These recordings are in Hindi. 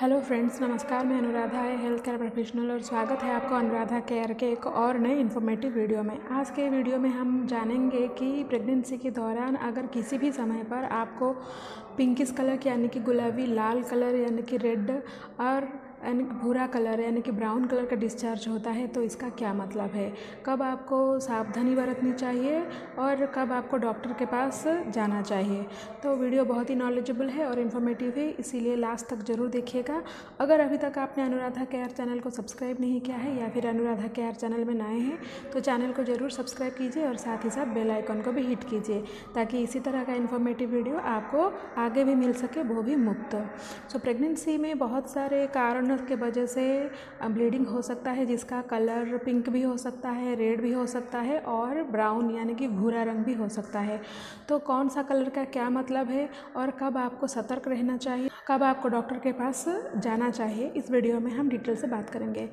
हेलो फ्रेंड्स, नमस्कार, मैं अनुराधा है हेल्थ केयर प्रोफेशनल और स्वागत है आपको अनुराधा केयर के एक और नए इन्फॉर्मेटिव वीडियो में। आज के वीडियो में हम जानेंगे कि प्रेगनेंसी के दौरान अगर किसी भी समय पर आपको पिंकिस कलर यानी कि गुलाबी, लाल कलर यानी कि रेड और यानी कि भूरा कलर, यानी कि ब्राउन कलर का डिस्चार्ज होता है तो इसका क्या मतलब है? कब आपको सावधानी बरतनी चाहिए और कब आपको डॉक्टर के पास जाना चाहिए? तो वीडियो बहुत ही नॉलेजेबल है और इन्फॉर्मेटिव है, इसीलिए लास्ट तक ज़रूर देखिएगा। अगर अभी तक आपने अनुराधा केयर चैनल को सब्सक्राइब नहीं किया है या फिर अनुराधा केयर चैनल में नए हैं तो चैनल को ज़रूर सब्सक्राइब कीजिए और साथ ही साथ बेल आइकन को भी हिट कीजिए, ताकि इसी तरह का इन्फॉर्मेटिव वीडियो आपको आगे भी मिल सके, वो भी मुफ़्त। सो प्रेगनेंसी में बहुत सारे कारण कारणों के वजह से ब्लीडिंग हो सकता है, जिसका कलर पिंक भी हो सकता है रेड भी हो सकता है और ब्राउन यानी कि भूरा रंग भी हो सकता है। तो कौन सा कलर का क्या मतलब है और कब आपको सतर्क रहना चाहिए, कब आपको डॉक्टर के पास जाना चाहिए, इस वीडियो में हम डिटेल से बात करेंगे।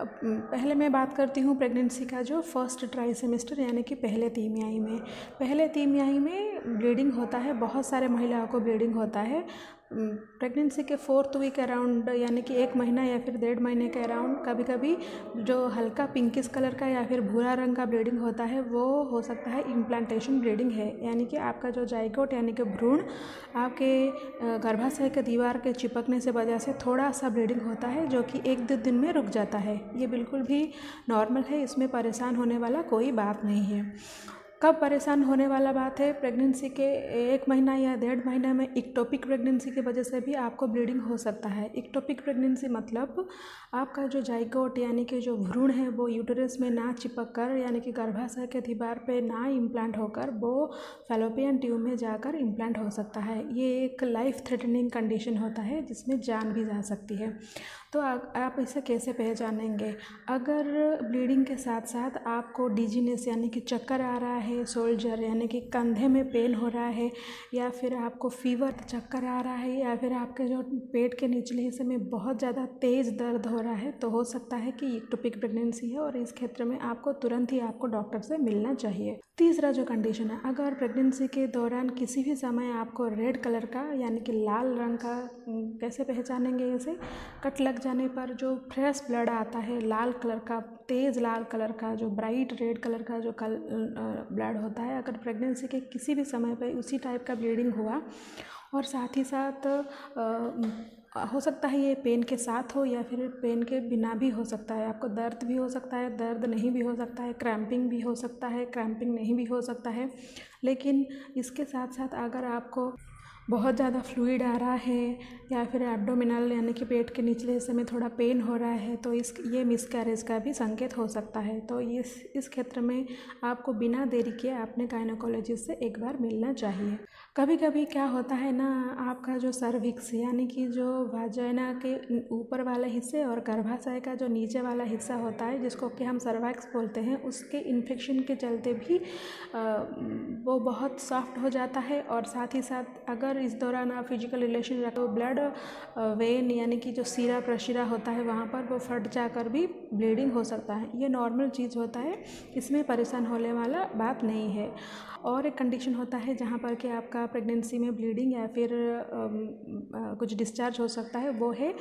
पहले मैं बात करती हूँ प्रेगनेंसी का जो फ़र्स्ट ट्राई सेमेस्टर यानी कि पहले तिमाही में। पहले तिमाही में ब्लीडिंग होता है, बहुत सारे महिलाओं को ब्लीडिंग होता है। प्रेगनेंसी के फोर्थ वीक अराउंड यानी कि एक महीना या फिर डेढ़ महीने के अराउंड कभी कभी जो हल्का पिंकिस कलर का या फिर भूरा रंग का ब्लीडिंग होता है, वो हो सकता है इम्प्लांटेशन ब्लीडिंग है। यानी कि आपका जो जाइकोट यानी कि भ्रूण, आपके गर्भाशय के दीवार के चिपकने से वजह से थोड़ा सा ब्लीडिंग होता है, जो कि एक दो दिन में रुक जाता है। ये बिल्कुल भी नॉर्मल है, इसमें परेशान होने वाला कोई बात नहीं है। कब परेशान होने वाला बात है? प्रेगनेंसी के एक महीना या डेढ़ महीना में इक्टोपिक प्रेगनेंसी की वजह से भी आपको ब्लीडिंग हो सकता है। इक्टोपिक प्रेगनेंसी मतलब आपका जो जाइकोट यानी कि जो भ्रूण है, वो यूटरस में ना चिपक कर, यानी कि गर्भाशय के दीवार पे ना इम्प्लांट होकर, वो फेलोपियन ट्यूब में जाकर इम्प्लांट हो सकता है। ये एक लाइफ थ्रेटनिंग कंडीशन होता है, जिसमें जान भी जा सकती है। तो आप इसे कैसे पहचानेंगे? अगर ब्लीडिंग के साथ साथ आपको डिजीनेस यानी कि चक्कर आ रहा है सोल्जर यानी कि कंधे में पेन हो रहा है, या फिर आपको फीवर चक्कर आ रहा है, या फिर आपके जो पेट के निचले हिस्से में बहुत ज़्यादा तेज़ दर्द हो रहा है तो हो सकता है कि इक्टोपिक प्रेगनेंसी है और इस क्षेत्र में आपको तुरंत ही आपको डॉक्टर से मिलना चाहिए। तीसरा जो कंडीशन है, अगर प्रेगनेंसी के दौरान किसी भी समय आपको रेड कलर का यानी कि लाल रंग का कैसे पहचानेंगे इसे? कट लग जाने पर जो फ्रेश ब्लड आता है लाल कलर का तेज़ लाल कलर का जो ब्राइट रेड कलर का जो कल ब्लड होता है अगर प्रेगनेंसी के किसी भी समय पर उसी टाइप का ब्लीडिंग हुआ और साथ ही साथ आ, हो सकता है ये पेन के साथ हो या फिर पेन के बिना भी हो सकता है। आपको दर्द भी हो सकता है दर्द नहीं भी हो सकता है क्रैम्पिंग भी हो सकता है क्रैम्पिंग नहीं भी हो सकता है। लेकिन इसके साथ साथ अगर आपको बहुत ज़्यादा फ्लूइड आ रहा है या फिर एब्डोमिनल यानी कि पेट के निचले हिस्से में थोड़ा पेन हो रहा है तो इस ये मिसकैरेज का भी संकेत हो सकता है। तो इस इस क्षेत्र में आपको बिना देरी किए अपने गायनोकोलॉजिस्ट से एक बार मिलना चाहिए। कभी कभी क्या होता है ना आपका जो सर्विक्स यानी कि जो वाजाइना के ऊपर वाले हिस्से और गर्भाशय का जो नीचे वाला हिस्सा होता है जिसको कि हम सर्वाइक्स बोलते हैं उसके इन्फेक्शन के चलते भी आ, वो बहुत सॉफ्ट हो जाता है और साथ ही साथ अगर इस दौरान आप फ़िज़िकल रिलेशन रखो तो ब्लड वेन यानी कि जो सीरा प्रशिरा होता है वहाँ पर वो फट जाकर भी ब्लीडिंग हो सकता है। ये नॉर्मल चीज़ होता है इसमें परेशान होने वाला बात नहीं है। और एक कंडीशन होता है जहाँ पर कि आपका प्रेगनेंसी में ब्लीडिंग या फिर आ, आ, कुछ डिस्चार्ज हो सकता है वो है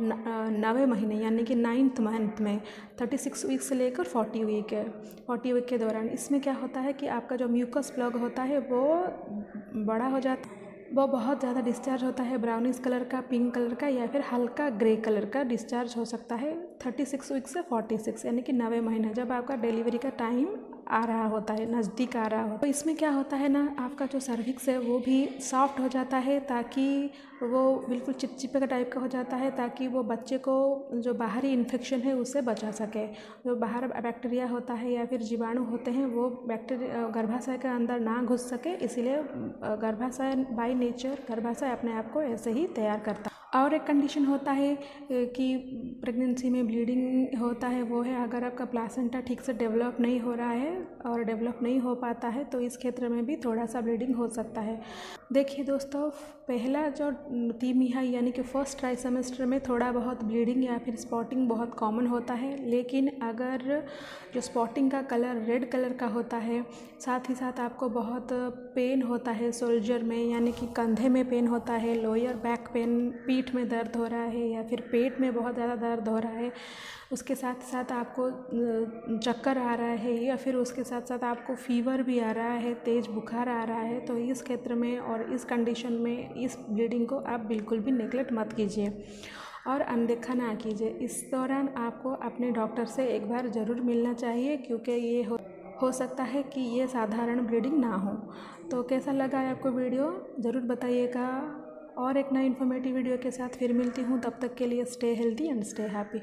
नवे महीने यानी कि नाइन्थ मंथ में थर्टी सिक्स वीक से लेकर फोर्टी वीक है। फोर्टी वीक के दौरान। इसमें क्या होता है कि आपका जो म्यूकस प्लग होता है वो बड़ा हो जाता है। वो बहुत ज़्यादा डिस्चार्ज होता है ब्राउनिश कलर का पिंक कलर का या फिर हल्का ग्रे कलर का डिस्चार्ज हो सकता है। थर्टी सिक्स वीक से फोर्टी सिक्स यानी कि नवे महीने, जब आपका डिलीवरी का टाइम आ रहा होता है, नज़दीक आ रहा हो। तो इसमें क्या होता है ना, आपका जो सर्विक्स है वो भी सॉफ्ट हो जाता है ताकि वो बिल्कुल चिपचिपे का टाइप का हो जाता है ताकि वो बच्चे को जो बाहरी इन्फेक्शन है उससे बचा सके। जो बाहर बैक्टीरिया होता है या फिर जीवाणु होते हैं, वो बैक्टीरिया गर्भाशय के अंदर ना घुस सके, इसीलिए गर्भाशय बाई नेचर गर्भाशय अपने आप को ऐसे ही तैयार करता और एक कंडीशन होता है कि प्रेगनेंसी में ब्लीडिंग होता है, वो है अगर आपका प्लासेंटा ठीक से डेवलप नहीं हो रहा है और डेवलप नहीं हो पाता है तो इस क्षेत्र में भी थोड़ा सा ब्लीडिंग हो सकता है। देखिए दोस्तों, पहला जो तिमाही यानी कि फ़र्स्ट ट्राई सेमेस्टर में थोड़ा बहुत ब्लीडिंग या फिर स्पॉटिंग बहुत कॉमन होता है, लेकिन अगर जो स्पॉटिंग का कलर रेड कलर का होता है, साथ ही साथ आपको बहुत पेन होता है शोल्जर में यानी कि कंधे में पेन होता है लोअर बैक पेन पीठ में दर्द हो रहा है या फिर पेट में बहुत ज़्यादा दर्द हो रहा है, उसके साथ साथ आपको चक्कर आ रहा है या फिर उसके साथ साथ आपको फीवर भी आ रहा है, तेज़ बुखार आ रहा है तो इस क्षेत्र में और इस कंडीशन में इस ब्लीडिंग को आप बिल्कुल भी नेगलेक्ट मत कीजिए। और अनदेखा ना कीजिए। इस दौरान आपको अपने डॉक्टर से एक बार ज़रूर मिलना चाहिए, क्योंकि ये हो हो सकता है कि ये साधारण ब्लीडिंग ना हो। तो कैसा लगा है आपको वीडियो? ज़रूर बताइएगा। और एक नई इन्फॉर्मेटिव वीडियो के साथ फिर मिलती हूँ। तब तक के लिए stay healthy and stay happy